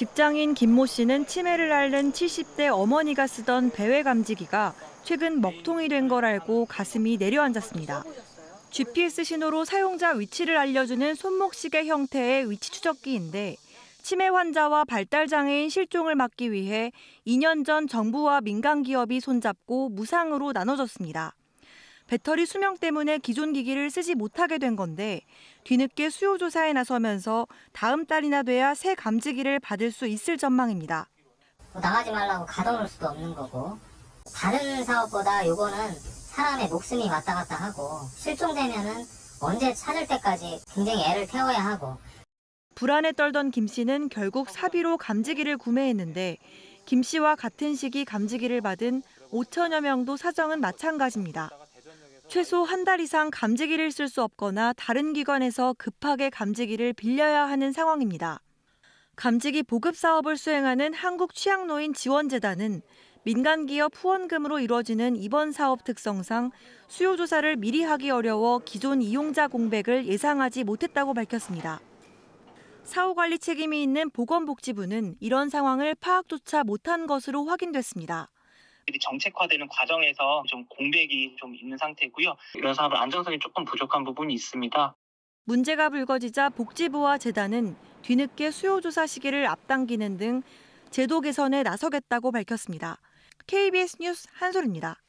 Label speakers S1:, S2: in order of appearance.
S1: 직장인 김모 씨는 치매를 앓는 70대 어머니가 쓰던 배회 감지기가 최근 먹통이 된 걸 알고 가슴이 내려앉았습니다. GPS 신호로 사용자 위치를 알려주는 손목시계 형태의 위치 추적기인데 치매 환자와 발달 장애인 실종을 막기 위해 2년 전 정부와 민간 기업이 손잡고 무상으로 나눠줬습니다. 배터리 수명 때문에 기존 기기를 쓰지 못하게 된 건데 뒤늦게 수요 조사에 나서면서 다음 달이나 돼야 새 감지기를 받을 수 있을 전망입니다.
S2: 뭐 나가지 말라고 가둬놓을 수도 없는 거고 다른 사업보다 요거는 사람의 목숨이 왔다 갔다 하고 실종되면은 언제 찾을 때까지 굉장히 애를 태워야 하고
S1: 불안에 떨던 김 씨는 결국 사비로 감지기를 구매했는데 김 씨와 같은 시기 감지기를 받은 5천여 명도 사정은 마찬가지입니다. 최소 한 달 이상 감지기를 쓸 수 없거나 다른 기관에서 급하게 감지기를 빌려야 하는 상황입니다. 감지기 보급 사업을 수행하는 한국취약노인 지원재단은 민간 기업 후원금으로 이루어지는 이번 사업 특성상 수요 조사를 미리 하기 어려워 기존 이용자 공백을 예상하지 못했다고 밝혔습니다. 사후 관리 책임이 있는 보건복지부는 이런 상황을 파악조차 못한 것으로 확인됐습니다.
S3: 정책화되는 과정에서 좀 공백이 좀 있는 상태고요. 이런 사업은 안정성이 조금 부족한 부분이 있습니다.
S1: 문제가 불거지자 복지부와 재단은 뒤늦게 수요조사 시기를 앞당기는 등 제도 개선에 나서겠다고 밝혔습니다. KBS 뉴스 한솔입니다.